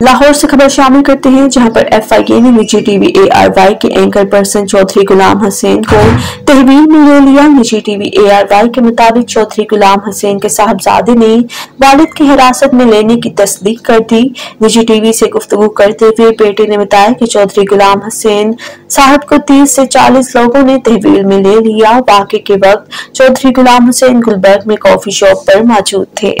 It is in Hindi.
लाहौर से खबर शामिल करते हैं, जहाँ पर एफ़ आई ए ने निजी टीवी ए आर वाई के एंकर पर्सन चौधरी गुलाम हसैन को तहवील में ले लिया। निजी टीवी ए आर वाई के मुताबिक चौधरी गुलाम हसैन के साहबजादे ने वालिद की हिरासत में लेने की तस्दीक कर दी। निजी टीवी से गुफ्तु करते हुए बेटे ने बताया कि चौधरी गुलाम हसैन साहब को तीस से चालीस लोगों ने तहवील में ले लिया। वाक़े के वक्त चौधरी गुलाम हुसैन गुलबर्ग में कॉफ़ी शॉप पर मौजूद थे।